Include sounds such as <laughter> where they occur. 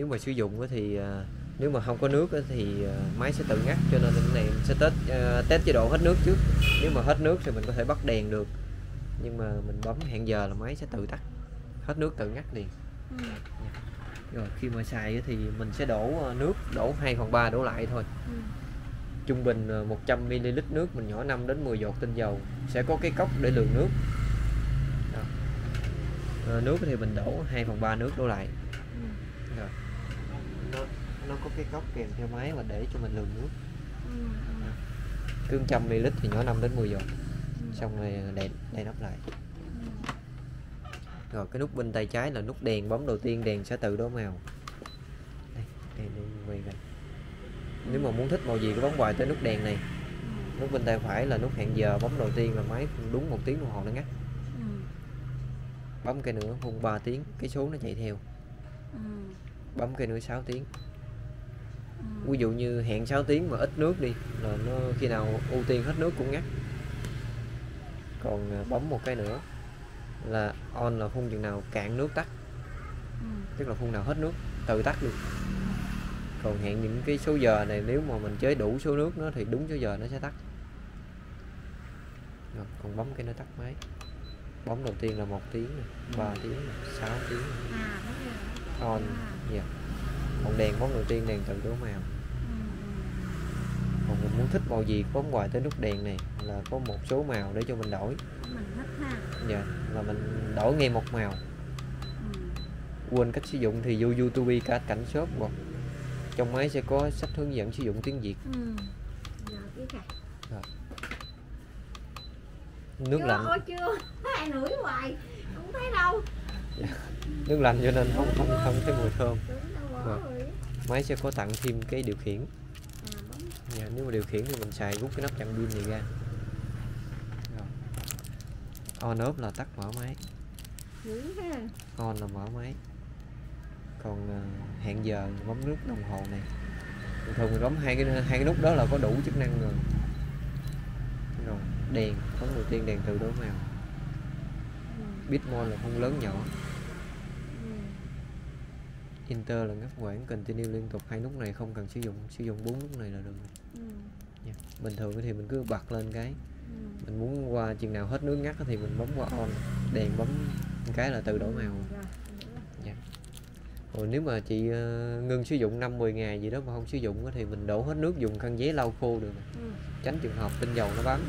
nếu mà sử dụng thì à, nếu mà không có nước thì à, máy sẽ tự ngắt cho nên cái này mình sẽ test à, test chế độ hết nước trước nếu mà hết nước thì mình có thể bắt đèn được nhưng mà mình bấm hẹn giờ là máy sẽ tự tắt hết nước tự ngắt liền Ừ. rồi khi mà xài thì mình sẽ đổ nước đổ 2 phần 3 đổ lại thôi Ừ. trung bình à, 100 ml nước mình nhỏ 5 đến 10 giọt tinh dầu sẽ có cái cốc để lường nước Đó. À, nước thì mình đổ 2 phần 3 nước đổ lại Ừ. rồi nó nó có cái cốc kèm theo máy mà để cho mình lường nước Ừ. Ừ. cứ 100 ml thì nhỏ 5 đến 10 giọt Ừ. xong rồi đậy đậy nắp lại Ừ. rồi cái nút bên tay trái là nút đèn bấm đầu tiên đèn sẽ tự đổi màu đây đèn quay gần nếu mà muốn thích màu gì cứ bấm hoài tới nút đèn này nút bên tay phải là nút hẹn giờ bấm đầu tiên là máy đúng một tiếng đồng hồ nó ngắt bấm cây nữa phun 3 tiếng cái số nó chạy theo Ừ. bấm cây nữa 6 tiếng. Ừ. ví dụ như hẹn 6 tiếng mà ít nước đi là nó khi nào ưu tiên hết nước cũng ngắt. Còn à, bấm một cái nữa là on là phun chừng nào cạn nước tắt. Ừ. tức là phun nào hết nước tự tắt luôn. Còn hẹn những cái số giờ này nếu mà mình chế đủ số nước nó thì đúng số giờ nó sẽ tắt. Rồi, còn bấm cái nó tắt máy. Bấm đầu tiên là một tiếng nè, ba tiếng nè, sáu tiếng nè. Rồi. on dạ còn đèn bấm đầu tiên đèn tự đổi màu còn mình muốn thích màu gì bấm hoài tới nút đèn này là có một số màu để cho mình đổi. Mình thích ha. dạ là mình đổi ngay một màu Ừ. quên cách sử dụng thì vô youtube cả cảnh shop hoặc trong máy sẽ có sách hướng dẫn sử dụng tiếng việt Ừ. Giờ biết rồi. nước chưa, lạnh ôi chưa <laughs> hoài không thấy đâu nước lạnh cho nên không không không thấy mùi thơm. Mà máy sẽ có tặng thêm cái điều khiển. Dạ, nếu mà điều khiển thì mình xài rút cái nắp chặn pin này ra. On off là tắt mở máy. On là mở máy. Còn ờ, hẹn giờ bấm nước đồng hồ này. Thường thường mình bấm hai cái hai cái nút đó là có đủ chức năng rồi. Rồi đèn có đầu tiên đèn tự đối màu bitmon là phun lớn nhỏ Ừ. Inter là ngắt quãng continue liên tục hai nút này không cần sử dụng sử dụng bốn nút này là được Ừ. nha. bình thường thì mình cứ bật lên cái Ừ. mình muốn qua chừng nào hết nước ngắt thì mình bấm qua on đèn bấm cái là tự đổi màu Rồi, hiểu rồi. rồi nếu mà chị ờ, ngưng sử dụng 5 10 ngày gì đó mà không sử dụng thì mình đổ hết nước dùng khăn giấy lau khô được Ừ. tránh trường hợp tinh dầu nó bám